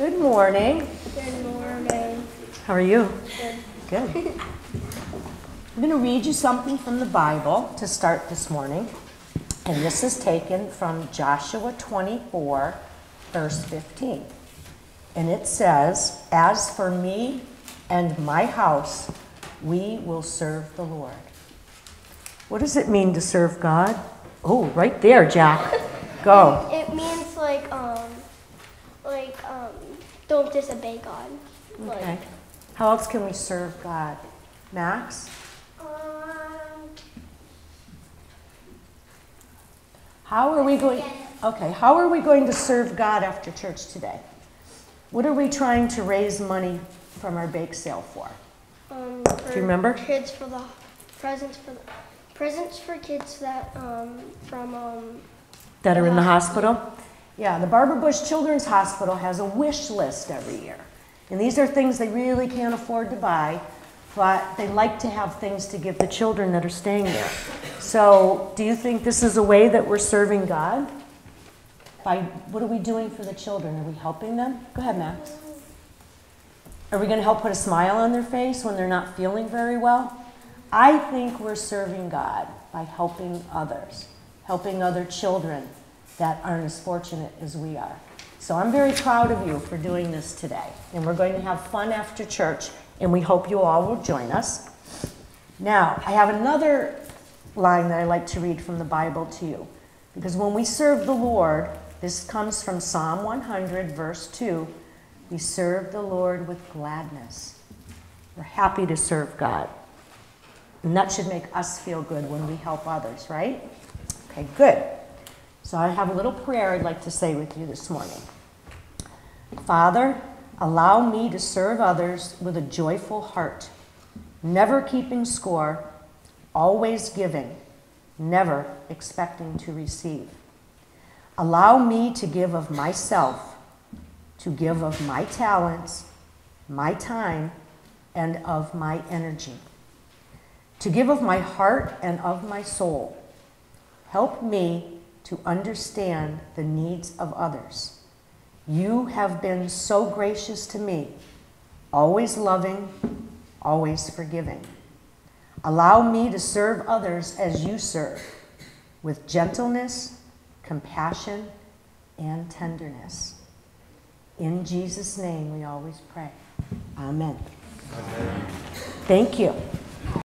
Good morning. Good morning. How are you? Good. Good. I'm going to read you something from the Bible to start this morning. And this is taken from Joshua 24, verse 15. And it says, As for me and my house, we will serve the Lord. What does it mean to serve God? Oh, right there, Jack. Go. It means like um like um don't disobey God. Like Okay. How else can we serve God? Max? um How are we going? Okay, how are we going to serve God after church today? What are we trying to raise money from our bake sale for? um for you remember? kids for the presents for the presents for kids that um from um That are in the hospital? Yeah, the Barbara Bush Children's Hospital has a wish list every year. And these are things they really can't afford to buy, but they like to have things to give the children that are staying there. So, do you think this is a way that we're serving God? By what are we doing for the children? Are we helping them? Go ahead, Max. Are we going to help put a smile on their face when they're not feeling very well? I think we're serving God by helping others, helping other children that aren't as fortunate as we are. So I'm very proud of you for doing this today. And we're going to have fun after church, and we hope you all will join us. Now, I have another line that I like to read from the Bible to you. Because when we serve the Lord, this comes from Psalm 100, verse 2. We serve the Lord with gladness. We're happy to serve God. And that should make us feel good when we help others, right? Okay, good. So I have a little prayer I'd like to say with you this morning. Father, allow me to serve others with a joyful heart, never keeping score, always giving, never expecting to receive. Allow me to give of myself, to give of my talents, my time, and of my energy, to give of my heart and of my soul. Help me to understand the needs of others. You have been so gracious to me, always loving, always forgiving. Allow me to serve others as you serve, with gentleness, compassion, and tenderness. In Jesus' name we always pray. Amen. Thank you.